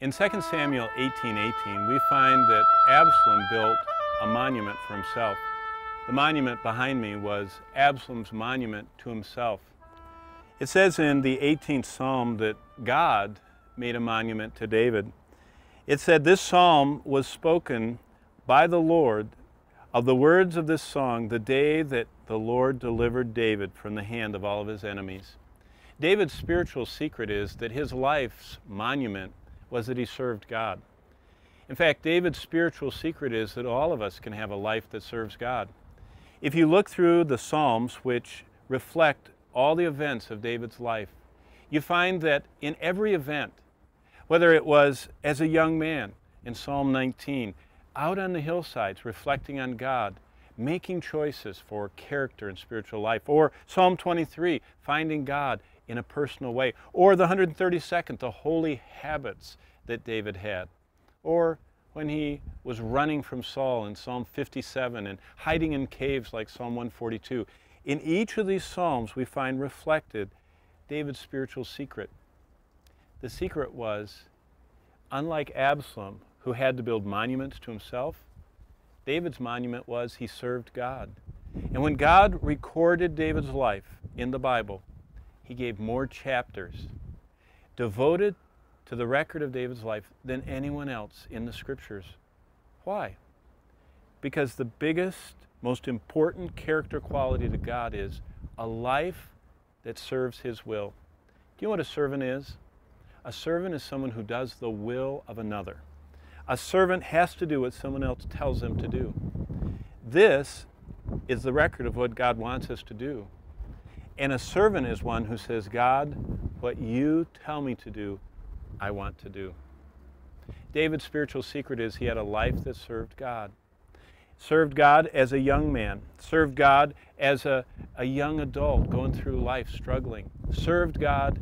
In 2 Samuel 18:18, we find that Absalom built a monument for himself. The monument behind me was Absalom's monument to himself. It says in the 18th Psalm that God made a monument to David. It said this psalm was spoken by the Lord of the words of this song the day that the Lord delivered David from the hand of all of his enemies. David's spiritual secret is that his life's monument was that he served God. In fact, David's spiritual secret is that all of us can have a life that serves God. If you look through the Psalms, which reflect all the events of David's life, you find that in every event, whether it was as a young man in Psalm 19, out on the hillsides reflecting on God, making choices for character and spiritual life, or Psalm 23, finding God in a personal way, or the 132nd, the holy habits that David had, or when he was running from Saul in Psalm 57 and hiding in caves like Psalm 142. In each of these Psalms, we find reflected David's spiritual secret. The secret was, unlike Absalom, who had to build monuments to himself, David's monument was he served God. And when God recorded David's life in the Bible, he gave more chapters devoted to the record of David's life than anyone else in the scriptures. Why? Because the biggest, most important character quality to God is a life that serves his will. Do you know what a servant is? A servant is someone who does the will of another. A servant has to do what someone else tells them to do. This is the record of what God wants us to do. And a servant is one who says, God, what you tell me to do, I want to do. David's spiritual secret is he had a life that served God. Served God as a young man, served God as a, a young adult going through life struggling, served God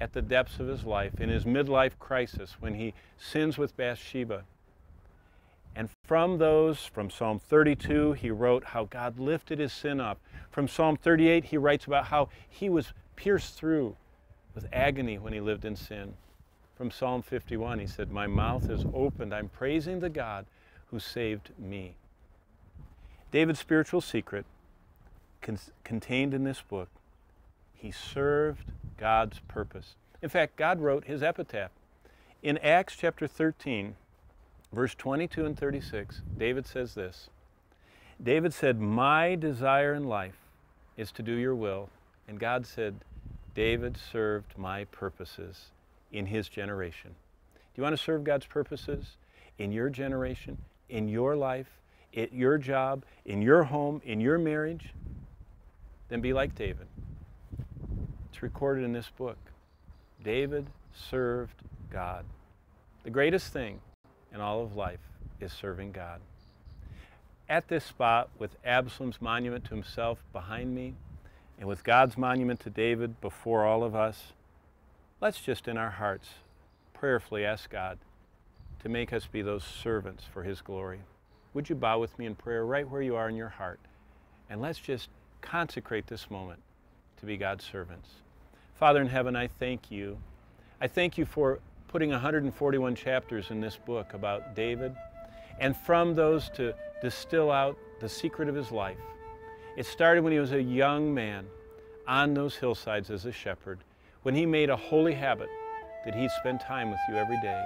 at the depths of his life, in his midlife crisis when he sins with Bathsheba. From those, from Psalm 32, he wrote how God lifted his sin up. From Psalm 38, he writes about how he was pierced through with agony when he lived in sin. From Psalm 51, he said, My mouth is opened. I'm praising the God who saved me. David's spiritual secret, con- contained in this book, he served God's purpose. In fact, God wrote his epitaph. In Acts chapter 13, verse 22 and 36, David says this David said, My desire in life is to do your will. And God said, David served my purposes in his generation. Do you want to serve God's purposes in your generation, in your life, at your job, in your home, in your marriage? Then be like David. It's recorded in this book. David served God. The greatest thing in all of life is serving God. At this spot, with Absalom's monument to himself behind me, and with God's monument to David before all of us, let's just in our hearts prayerfully ask God to make us be those servants for His glory. Would you bow with me in prayer right where you are in your heart? And let's just consecrate this moment to be God's servants. Father in heaven, I thank you. I thank you for putting 141 chapters in this book about David, and from those to distill out the secret of his life. It started when he was a young man on those hillsides as a shepherd, when he made a holy habit that he'd spend time with you every day,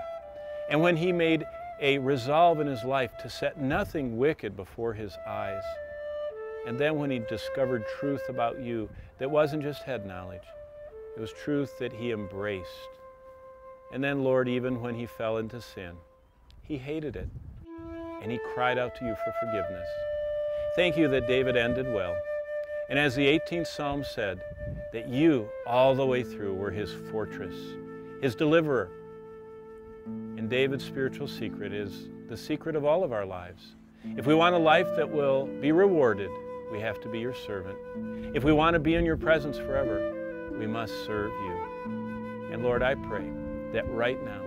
and when he made a resolve in his life to set nothing wicked before his eyes. And then when he discovered truth about you that wasn't just head knowledge, it was truth that he embraced. And then, Lord, even when he fell into sin, he hated it. And he cried out to you for forgiveness. Thank you that David ended well. And as the 18th Psalm said, that you, all the way through, were his fortress, his deliverer. And David's spiritual secret is the secret of all of our lives. If we want a life that will be rewarded, we have to be your servant. If we want to be in your presence forever, we must serve you. And Lord, I pray that right now,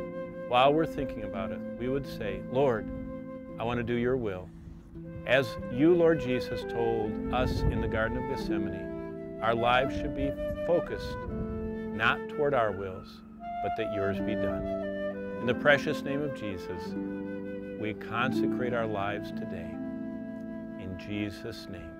while we're thinking about it, we would say, Lord, I want to do your will. As you, Lord Jesus, told us in the Garden of Gethsemane, our lives should be focused not toward our wills, but that yours be done. In the precious name of Jesus, we consecrate our lives today. In Jesus' name.